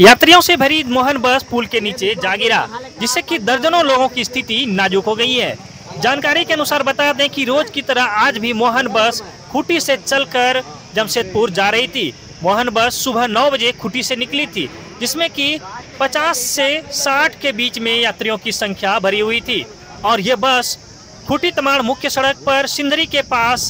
यात्रियों से भरी मोहन बस पुल के नीचे जा गिरा, जिससे कि दर्जनों लोगों की स्थिति नाजुक हो गई है। जानकारी के अनुसार बता दें कि रोज की तरह आज भी मोहन बस खूटी से चलकर जमशेदपुर जा रही थी। मोहन बस सुबह 9 बजे खूटी से निकली थी, जिसमें कि 50 से 60 के बीच में यात्रियों की संख्या भरी हुई थी। और यह बस खूटी तमाड़ मुख्य सड़क पर सिंदरी के पास,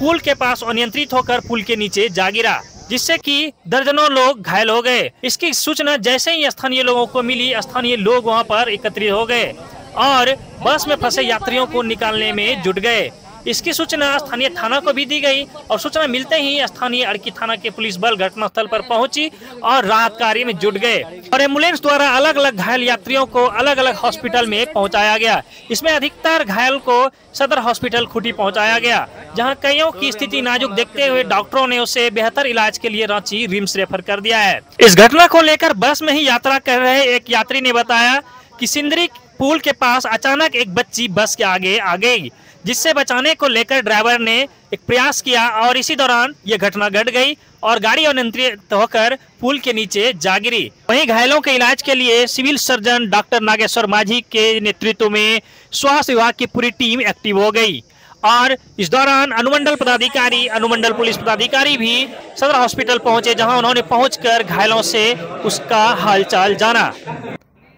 पुल के पास अनियंत्रित होकर पुल के नीचे जा गिरा। जिससे कि दर्जनों लोग घायल हो गए। इसकी सूचना जैसे ही स्थानीय लोगों को मिली, स्थानीय लोग वहाँ पर एकत्रित हो गए और बस में फंसे यात्रियों को निकालने में जुट गए। इसकी सूचना स्थानीय थाना को भी दी गई और सूचना मिलते ही स्थानीय अड़की थाना के पुलिस बल घटनास्थल पर पहुँची और राहत कार्य में जुट गए। और एंबुलेंस द्वारा अलग अलग घायल यात्रियों को अलग अलग हॉस्पिटल में पहुँचाया गया। इसमें अधिकतर घायल को सदर हॉस्पिटल खुटी पहुँचाया गया, जहाँ कईयों की स्थिति नाजुक देखते हुए डॉक्टरों ने उसे बेहतर इलाज के लिए रांची रिम्स रेफर कर दिया है। इस घटना को लेकर बस में ही यात्रा कर रहे एक यात्री ने बताया कि सिंदरी पुल के पास अचानक एक बच्ची बस के आगे आ गई। जिससे बचाने को लेकर ड्राइवर ने एक प्रयास किया और इसी दौरान यह घटना घट गई और गाड़ी अनियंत्रित होकर पुल के नीचे जा गिरी। वहीं घायलों के इलाज के लिए सिविल सर्जन डॉक्टर नागेश्वर माझी के नेतृत्व में स्वास्थ्य विभाग की पूरी टीम एक्टिव हो गई और इस दौरान अनुमंडल पदाधिकारी, अनुमंडल पुलिस पदाधिकारी भी सदर हॉस्पिटल पहुँचे, जहाँ उन्होंने पहुंचकर घायलों से उसका हालचाल जाना।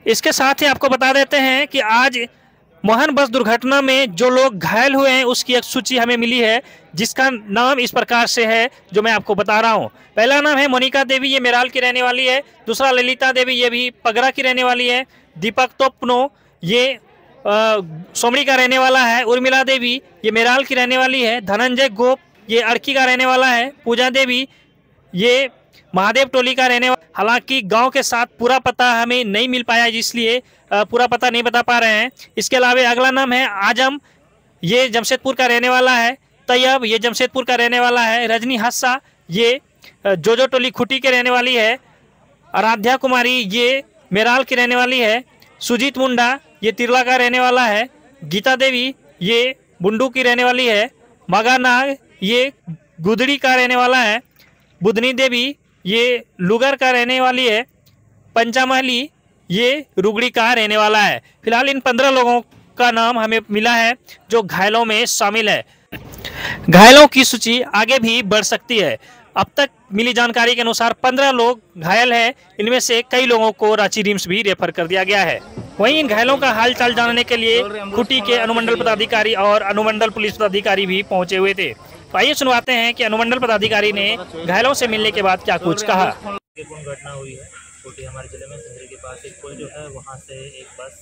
इसके साथ ही आपको बता देते हैं कि आज मोहन बस दुर्घटना में जो लोग घायल हुए हैं, उसकी एक सूची हमें मिली है, जिसका नाम इस प्रकार से है, जो मैं आपको बता रहा हूँ। पहला नाम है मोनिका देवी, ये मेराल की रहने वाली है। दूसरा ललिता देवी, ये भी पगरा की रहने वाली है। दीपक तोपनो, ये सोमड़ी का रहने वाला है। उर्मिला देवी, ये मेराल की रहने वाली है। धनंजय गोप, ये अड़की का रहने वाला है। पूजा देवी, ये महादेव टोली का रहने वाला हालाँकि गाँव के साथ पूरा पता हमें नहीं मिल पाया, इसलिए पूरा पता नहीं बता पा रहे हैं। इसके अलावा अगला नाम है आज़म। ये जमशेदपुर का रहने वाला है, तैयब, ये जमशेदपुर का रहने वाला है। रजनी हस्सा, ये जोजो टोली खुटी के रहने वाली है। आराध्या कुमारी, ये मेराल की रहने वाली है। सुजीत मुंडा, ये तिरला का रहने वाला है। गीता देवी, ये बुंडू की रहने वाली है। मगा नाग, ये गुदड़ी का रहने वाला है। बुधनी देवी ये लुगर का रहने वाली है, पंचामहली, ये रुगड़ी का रहने वाला है। फ़िलहाल इन पंद्रह लोगों का नाम हमें मिला है, जो घायलों में शामिल है। घायलों की सूची आगे भी बढ़ सकती है। अब तक मिली जानकारी के अनुसार पंद्रह लोग घायल हैं, इनमें से कई लोगों को रांची रिम्स भी रेफर कर दिया गया है। वहीं इन घायलों का हाल चाल जानने के लिए खुटी के अनुमंडल पदाधिकारी और अनुमंडल पुलिस पदाधिकारी भी पहुँचे हुए थे। तो आइए सुनवाते हैं कि अनुमंडल पदाधिकारी ने घायलों से मिलने के बाद क्या कुछ कहा। घटना हुई है। छोटी हमारे ज़िले में सिंदरी के पास एक पुल जो है वहाँ से एक बस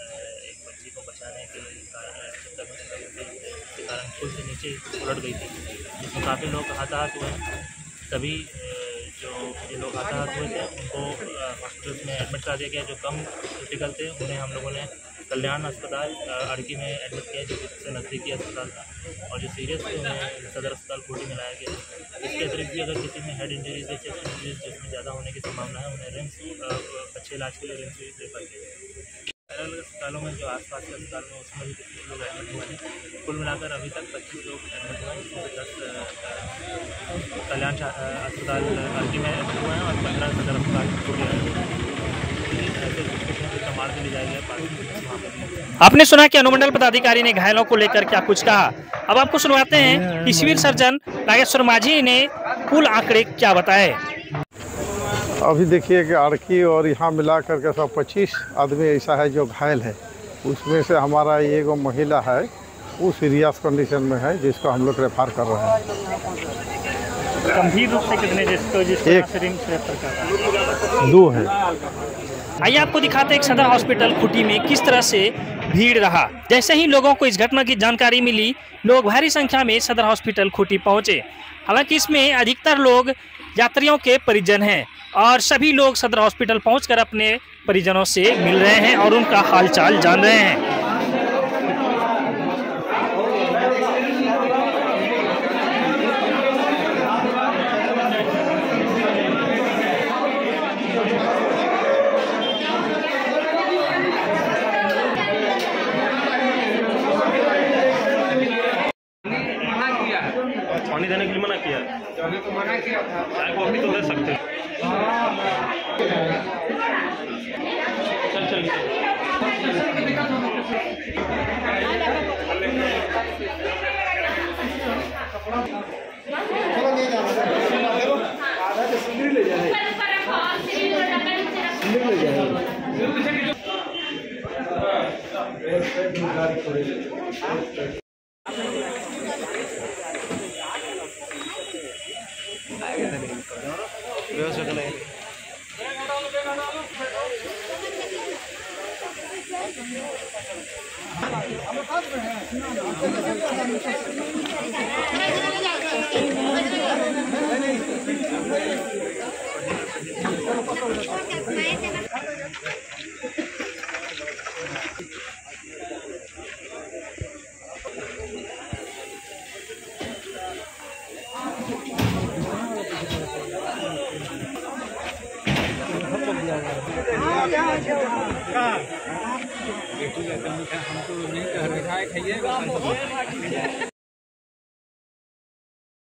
एक बच्ची को बचाने के कारण के कारण पुल से नीचे उलट गई थी जिसमें काफ़ी लोग हताहत हुए। तभी ये लोग हुए थे उनको हॉस्पिटल में एडमिट कर दिया गया, जो कम क्रिटिकल थे, उन्हें हम लोगों ने कल्याण अस्पताल अड़की में एडमिट किया, जो सबसे नज़दीकी अस्पताल था। और जो सीरियस थे, उन्हें सदर अस्पताल कोटी में लाया गया। इसके अतिरिक्त भी अगर किसी में हेड इंजरीज या चेस्ट इंजरीज जिसमें ज़्यादा होने की संभावना है, उन्हें रिम्स अच्छे इलाज के लिए रिम्स रेफर किया अलग अलग अस्पतालों में जो आसपास के अस्पताल में उसमें भी पच्चीस लोग एडमिट हुए हैं, कुल मिलाकर अभी तक पच्चीस लोग एडमिट हुए हैं दस कल्याण अस्पताल अड़की में हुए हैं और पंद्रह सदर अस्पताल आपने सुना कि अनुमंडल पदाधिकारी ने घायलों को लेकर क्या कुछ कहा? अब आपको सुनवाते हैं कि सिविल सर्जन नागेश्वर माझी ने कुल आंकड़े क्या बताए? अभी देखिए कि अड़की और यहाँ मिला करके सब पच्चीस आदमी ऐसा है जो घायल है। उसमें से हमारा ये वो महिला है वो सीरियस कंडीशन में है जिसको हम लोग रेफर कर रहे हैं। गंभीर रूप से कितने जिसको जिसको एक। दो है। आइए आपको दिखाते हैं सदर हॉस्पिटल खुटी में किस तरह से भीड़ रहा। जैसे ही लोगों को इस घटना की जानकारी मिली लोग भारी संख्या में सदर हॉस्पिटल खुटी पहुँचे। हालाँकि इसमें अधिकतर लोग यात्रियों के परिजन हैं और सभी लोग सदर हॉस्पिटल पहुंचकर अपने परिजनों से मिल रहे हैं और उनका हालचाल जान रहे हैं। पानी देने के लिए मना किया? है तो मना चाय कॉफ़ी तो दे सकते चल चल ले जाए। Gracias. हम तो नहीं कह रहे है खाइए